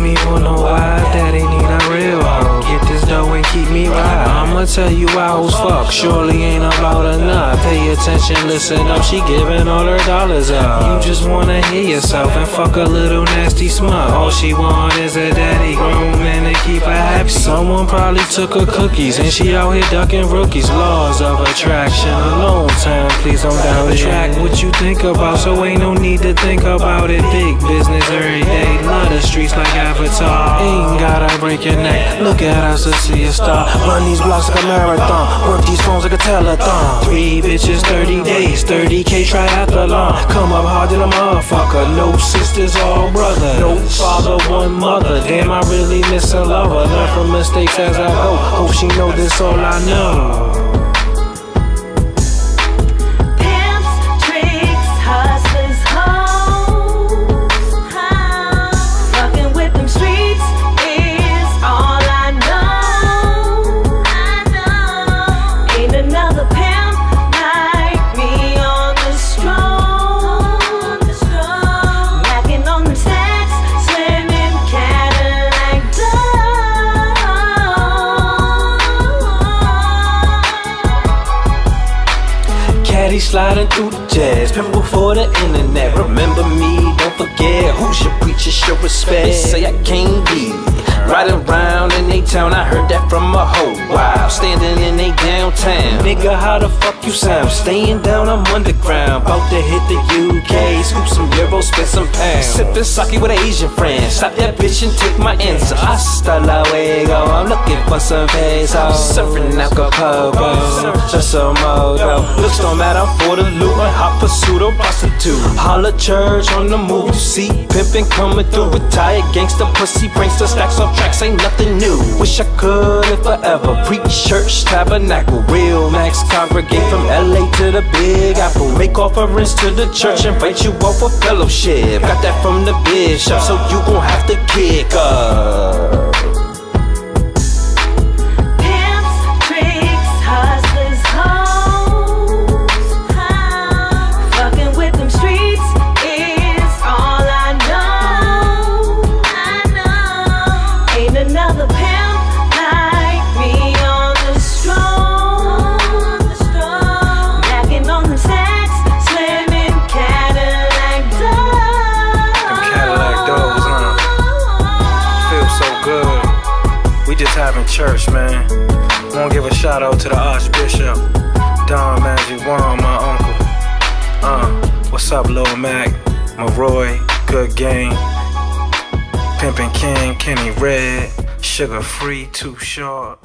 ain't me for no wife. Daddy need a real. Get this dough and keep me right. I'ma tell you why hoes fuck. Surely ain't about enough. Pay attention, listen up. She giving all her dollars up. You just wanna hear yourself and fuck a little nasty smut. All she want is a daddy grown man to keep. Someone probably took her cookies and she out here ducking rookies. Laws of attraction, alone time. Please don't doubt it. Track what you think about, so ain't no need to think about it. Big business every day. Love the streets like Avatar. Ain't gotta break your neck. Look at us to see a star. Run these blocks like a marathon. Work these phones like a telethon. Three bitches, 30 days, 30k triathlon. Come up hard in a motherfucker. No sisters, all brother. No father, one mother. Damn, I really miss a lover. Learn from mistakes as I go. Hope she know this all I know. Sliding through the jazz, pimp before the internet. Remember me, don't forget. Who's your preacher? Show respect. They say I can't be riding around in they town. I heard that from a whole Wow, standing in they downtown. Nigga, how the fuck you sound? Staying down, I'm underground. About to hit the UK, scoop spend some pounds. Sipping sake with an Asian friend. Stop that bitch and take my answer. Hasta luego. I'm looking for some pesos. Surfing Acapulco, just a moto. Looks don't matter for the loot. Hot pursuit of prostitute. Holla church on the move. See pimpin' coming through. Retired gangster, pussy prankster. Stacks off tracks ain't nothing new. Wish I could if forever. Preach church, tabernacle. Real max congregate from LA to the Big Apple. Make offerings to the church. Invite you all for fellowship. Got that from the bishop, so you gon' have to kick up. Just having church, man. Wanna give a shout out to the Archbishop, Don Magic Juan, my uncle. Uh, what's up, Lil Mac, Maroy, Good Game, Pimpin' King, Kenny Red, Suga Free, Too Short.